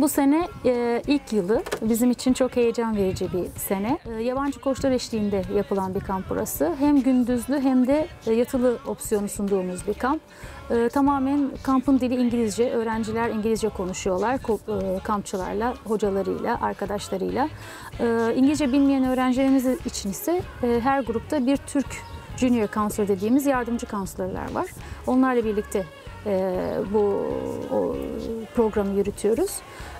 Bu sene e, ilk yılı. Bizim için çok heyecan verici bir sene. E, yabancı koçlar eşliğinde yapılan bir kamp burası. Hem gündüzlü hem de e, yatılı opsiyonu sunduğumuz bir kamp. E, tamamen kampın dili İngilizce. Öğrenciler İngilizce konuşuyorlar ko- e, kampçılarla, hocalarıyla, arkadaşlarıyla. E, İngilizce bilmeyen öğrencilerimiz için ise e, her grupta bir Türk Junior Counselor dediğimiz yardımcı counselorlar var. Onlarla birlikte e, bu o, programı yürütüyoruz.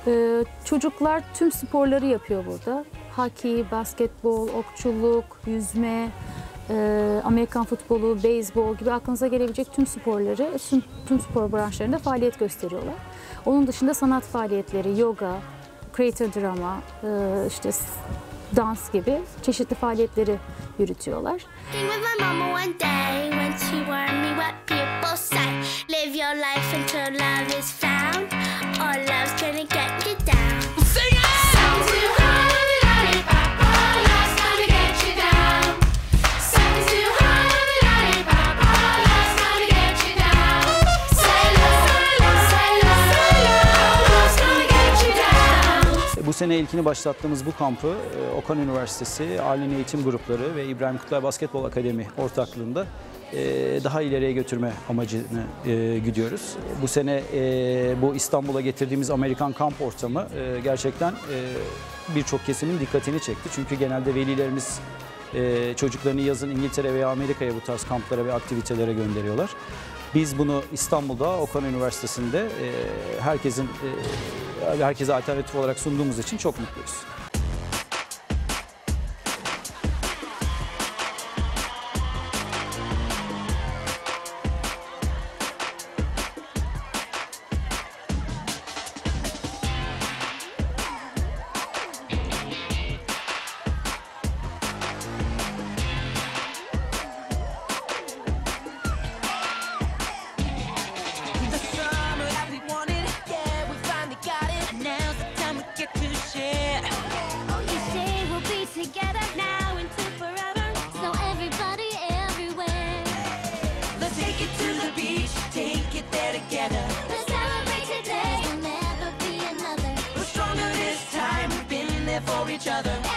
E, çocuklar tüm sporları yapıyor burada. Haki, basketbol, okçuluk, yüzme, e, Amerikan futbolu, beyzbol gibi aklınıza gelebilecek tüm sporları, tüm, tüm spor branşlarında faaliyet gösteriyorlar. Onun dışında sanat faaliyetleri, yoga, creator drama, e, işte dans gibi çeşitli faaliyetleri yürütüyorlar. Live your life until love is sene ilkini başlattığımız bu kampı e, Okan Üniversitesi, Alin Eğitim Grupları ve İbrahim Kutlay Basketbol Akademi ortaklığında e, daha ileriye götürme amacını e, gidiyoruz. Bu sene bu İstanbul'a getirdiğimiz Amerikan kamp ortamı gerçekten birçok kesimin dikkatini çekti. Çünkü genelde velilerimiz çocuklarını yazın İngiltere veya Amerika'ya bu tarz kamplara ve aktivitelere gönderiyorlar. Biz bunu İstanbul'da Okan Üniversitesi'nde e, herkesin e, herkese alternatif olarak sunduğumuz için çok mutluyuz. There.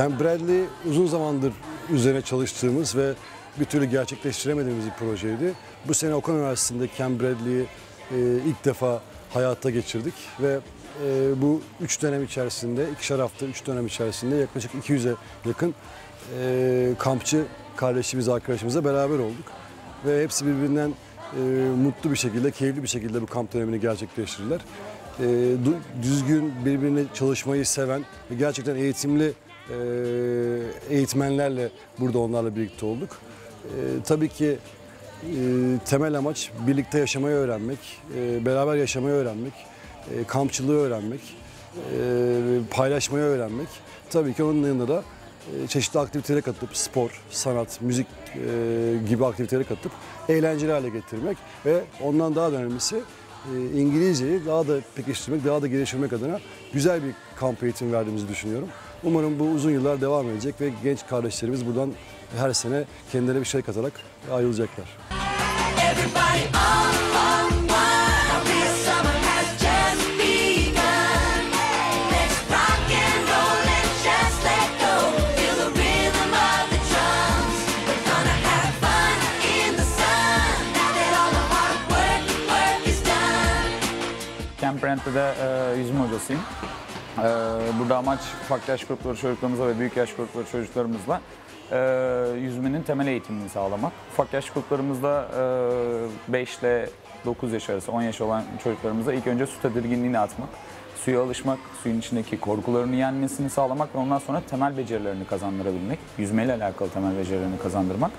Camp Bradley uzun zamandır üzerine çalıştığımız ve bir türlü gerçekleştiremediğimiz bir projeydi. Bu sene Okan Üniversitesi'nde Camp Bradley'i e, ilk defa hayata geçirdik ve e, bu üç dönem içerisinde, ikişer hafta, üç dönem içerisinde yaklaşık 200'e yakın e, kampçı kardeşimiz, arkadaşımızla beraber olduk. Ve hepsi birbirinden e, mutlu bir şekilde, keyifli bir şekilde bu kamp dönemini gerçekleştirdiler. E, du- düzgün, birbirine çalışmayı seven ve gerçekten eğitimli e, eğitmenlerle burada onlarla birlikte olduk. E, tabii ki temel amaç birlikte yaşamayı öğrenmek, beraber yaşamayı öğrenmek, kampçılığı öğrenmek, paylaşmayı öğrenmek. Tabii ki onun yanında da çeşitli aktivitelere katılıp spor, sanat, müzik gibi aktivitelere katılıp eğlenceli hale getirmek ve ondan daha da önemlisi e, İngilizceyi daha da pekiştirmek, daha da geliştirmek adına güzel bir kamp eğitimi verdiğimizi düşünüyorum. Umarım bu uzun yıllar devam edecek ve genç kardeşlerimiz buradan her sene kendilerine bir şey katarak ayrılacaklar. Everybody on, on Brand'de de e, yüzme hocasıyım. E, burada amaç ufak yaş grupları çocuklarımızla ve büyük yaş grupları çocuklarımızla e, yüzmenin temel eğitimini sağlamak. Ufak yaş gruplarımızda e, 5 ile 9 yaş arası, 10 yaş olan çocuklarımıza ilk önce su tedirginliğini atmak, suya alışmak, suyun içindeki korkularını yenmesini sağlamak ve ondan sonra temel becerilerini kazandırabilmek, yüzmeyle alakalı temel becerilerini kazandırmak.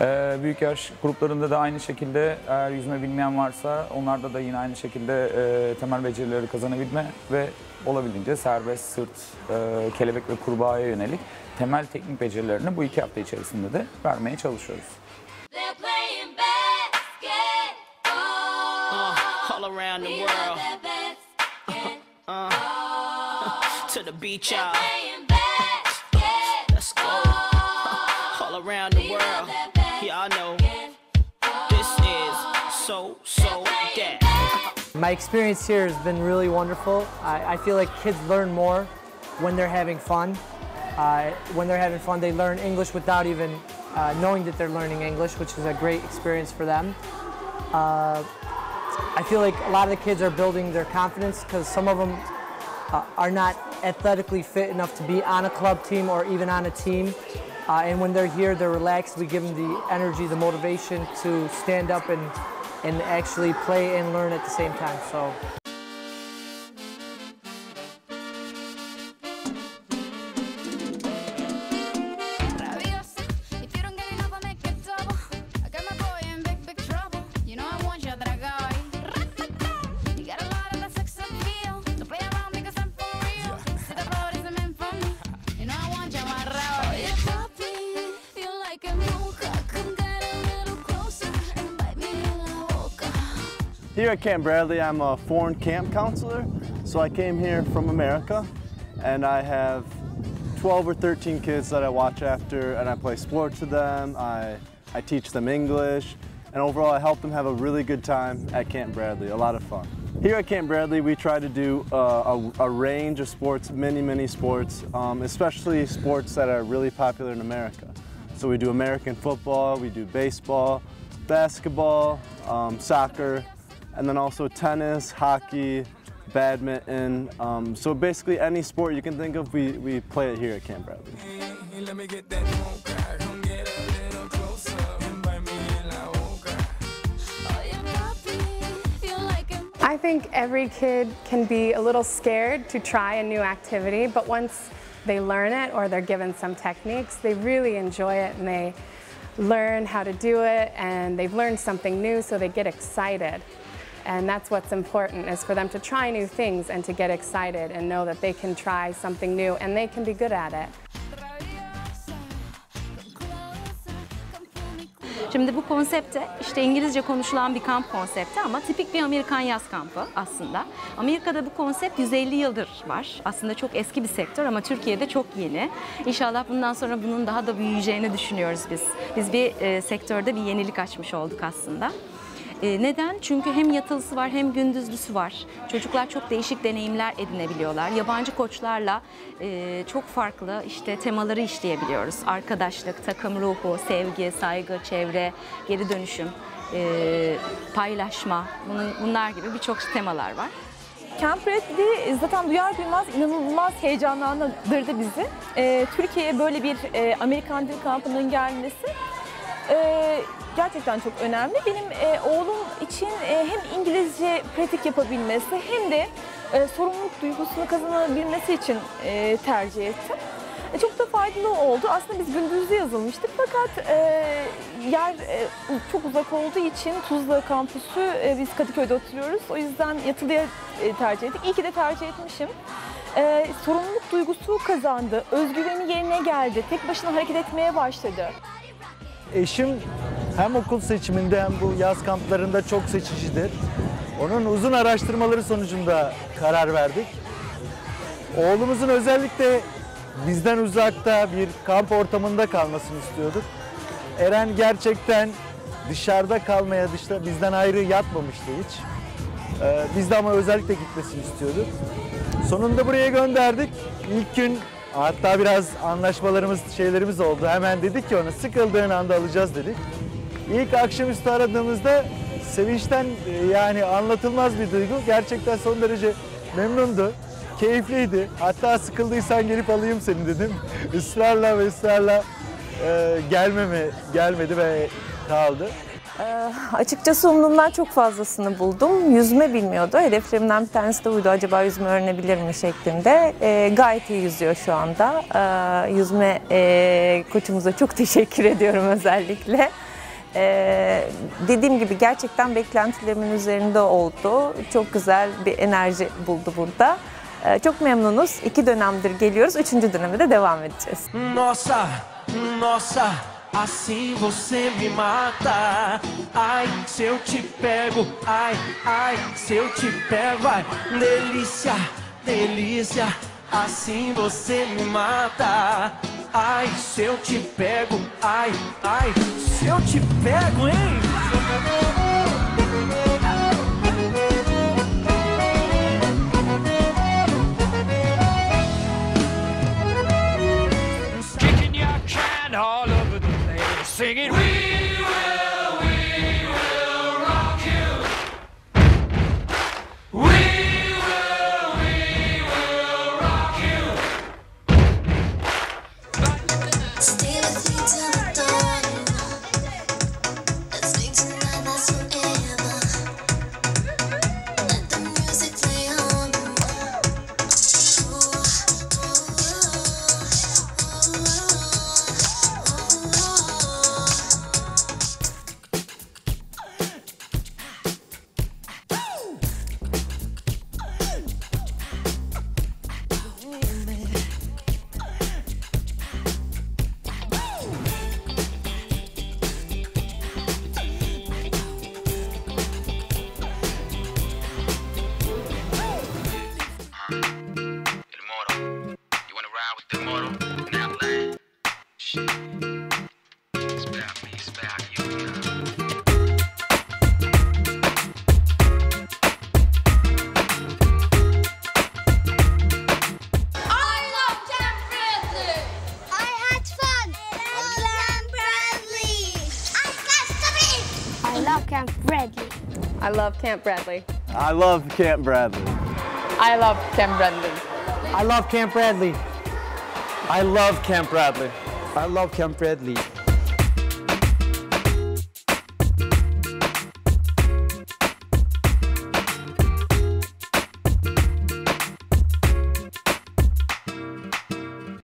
Ee, büyük yaş gruplarında da aynı şekilde eğer yüzme bilmeyen varsa onlarda da yine aynı şekilde e, temel becerileri kazanabilme ve olabildiğince serbest sırt, e, kelebek ve kurbağaya yönelik temel teknik becerilerini bu iki hafta içerisinde de vermeye çalışıyoruz. To the beach, y'all. Let's go. All around the world. Y'all know this is so, so that. My experience here has been really wonderful. I, I feel like kids learn more when they're having fun. Uh, when they're having fun, they learn English without even uh, knowing that they're learning English, which is a great experience for them. Uh, I feel like a lot of the kids are building their confidence because some of them uh, are not athletically fit enough to be on a club team or even on a team. Uh, and when they're here, they're relaxed. We give them the energy, the motivation to stand up and, and actually play and learn at the same time. So. Here at Camp Bradley, I'm a foreign camp counselor. So I came here from America and I have 12 or 13 kids that I watch after and I play sports with them. I, I teach them English and overall I help them have a really good time at Camp Bradley, a lot of fun. Here at Camp Bradley, we try to do uh, a, a range of sports, many, many sports, um, especially sports that are really popular in America. So we do American football, we do baseball, basketball, um, soccer, and then also tennis, hockey, badminton. Um, so basically any sport you can think of, we, we play it here at Camp Bradley. Oye, papi, feel like a I think every kid can be a little scared to try a new activity, but once they learn it or they're given some techniques, they really enjoy it and they learn how to do it and they've learned something new so they get excited. And that's what's important is for them to try new things and to get excited and know that they can try something new and they can be good at it. Şimdi bu konsepte işte İngilizce konuşulan bir kamp konsepti ama tipik bir Amerikan yaz kampı aslında. Amerika'da bu konsept 150 yıldır var. Aslında çok eski bir sektör ama Türkiye'de çok yeni. İnşallah bundan sonra bunun daha da büyüyeceğini düşünüyoruz biz. Biz bir e, sektörde bir yenilik açmış olduk aslında. E, neden? Çünkü hem yatılısı var hem gündüzlüsü var. Çocuklar çok değişik deneyimler edinebiliyorlar. Yabancı koçlarla e, çok farklı işte temaları işleyebiliyoruz. Arkadaşlık, takım ruhu, sevgi, saygı, çevre, geri dönüşüm, e, paylaşma bunun, bunlar gibi birçok temalar var. Camp Bradley zaten duyar duymaz inanılmaz heyecanlandırdı bizi. Ee, Türkiye'ye böyle bir e, Amerikan Dil Kampı'nın gelmesi e, gerçekten çok önemli. Benim e, oğlum için e, hem İngilizce pratik yapabilmesi hem de e, sorumluluk duygusunu kazanabilmesi için e, tercih ettim. E, Çok da faydalı oldu. Aslında biz gündüzde yazılmıştık fakat e, yer e, çok uzak olduğu için Tuzla kampüsü e, biz Kadıköy'de oturuyoruz. O yüzden yatılıya e, tercih ettik. İyi ki de tercih etmişim. E, sorumluluk duygusu kazandı. Özgüveni yerine geldi. Tek başına hareket etmeye başladı. Eşim hem okul seçiminde hem bu yaz kamplarında çok seçicidir. Onun uzun araştırmaları sonucunda karar verdik. Oğlumuzun özellikle bizden uzakta bir kamp ortamında kalmasını istiyorduk. Eren gerçekten dışarıda kalmaya, dışta, bizden ayrı yatmamıştı hiç. Ee, biz de ama özellikle gitmesini istiyorduk. Sonunda buraya gönderdik. İlk gün hatta biraz anlaşmalarımız, şeylerimiz oldu. Hemen dedik ki ona sıkıldığın anda alacağız dedik. İlk akşamüstü aradığımızda sevinçten e, yani anlatılmaz bir duygu. Gerçekten son derece memnundu. Keyifliydi. Hatta sıkıldıysan gelip alayım seni dedim. Israrla ve ısrarla e, gelmeme gelmedi ve kaldı. Ee, açıkçası umduğumdan çok fazlasını buldum. Yüzme bilmiyordu. Hedeflerimden bir tanesi de buydu. Acaba yüzme öğrenebilir mi şeklinde. Ee, gayet iyi yüzüyor şu anda. Ee, yüzme e, koçumuza çok teşekkür ediyorum özellikle. Ee, dediğim gibi gerçekten beklentilerimin üzerinde oldu. Çok güzel bir enerji buldu burada. Ee, çok memnunuz. İki dönemdir geliyoruz. Üçüncü döneme de devam edeceğiz. Nossa, nossa, assim você me mata. Ai, se eu te pego, ai, ai, se eu te pego, ai, delícia, delícia, assim você me mata. Ai, se eu te pego, ai, ai, eu te pego, hein? I love Camp Bradley. I had fun. Camp Bradley. I got to I love Camp Bradley. I love Camp Bradley. I love Camp Bradley. I love Camp Bradley. I love Camp Bradley. I love Camp Bradley. I love Camp Bradley.